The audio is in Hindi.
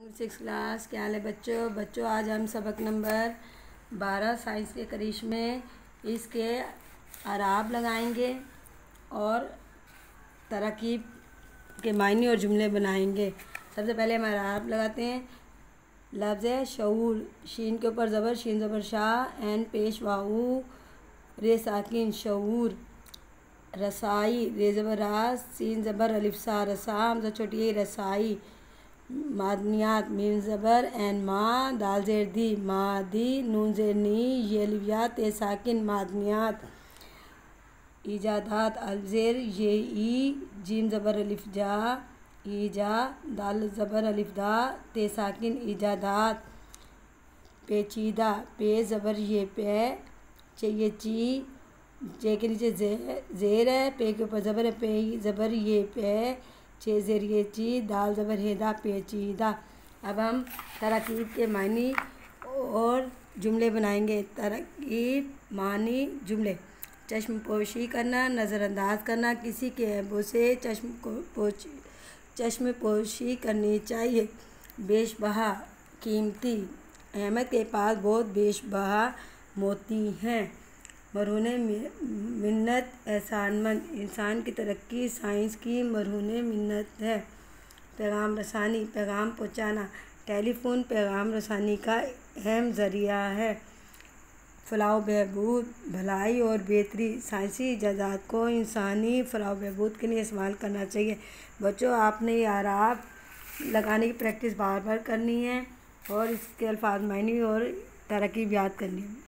सिक्स क्लास, क्या हाल है बच्चों? बच्चों, आज हम सबक नंबर बारह, साइंस के करीश में इसके आराब लगाएँगे और तरकीब के मायने और जुमले बनाएँगे। सबसे पहले हम आराब लगाते हैं। लफ्ज़ है शूर शीन के ऊपर ज़बर, शीन ज़बर शाह, एन पेश वाऊ रे साकिन शूर रसाई, रे ज़बर रास सीन ज़बर अलिफ्सा रसाम छोटी रसाई। मादनियात मीम ज़बर एन मा दाल जेर दी मा मादी नून जेर नी येलियात ए साकिन मादनियात ईजादात अलजेर ये ई जीम ज़बर अलिफ जा, ईजा दाल ज़बर अलिफ दा ते साकिन ईजादात पेचीदा पे ज़बर ये पे चाहिए ची जे के नीचे जे, जेर है, पे के ऊपर ज़बर है पे ज़बर ये पे छः ज़रिए ची, दाल ज़बर हेदा पेचीदा अब हम तरकीब के मानी और जुमले बनाएँगे। तरकीब मानी जुमले। चश्म पोशी करना, नज़रअंदाज करना, किसी के ऐबों से चश्म को पोश चश्म पोशी करनी चाहिए। बेशबहा कीमती, अहमद के पास बहुत बेशबहा मोती हैं। मरहून मिन्नत एहसानमंद इंसान की तरक्की, साइंस की मरहून मन्नत है। पैगाम रसानी, पैगाम पहुँचाना, टेलीफोन पैगाम रसानी का अहम ज़रिया है। फलाह बहबूद, भलाई और बेहतरी, साइंसी ईजादात को इंसानी फलाह बहबूद के लिए इस्तेमाल करना चाहिए। बच्चों, आपने ये आराब लगाने की प्रैक्टिस बार बार करनी है और इसके अल्फाज मायनी और तरक्की याद करनी है।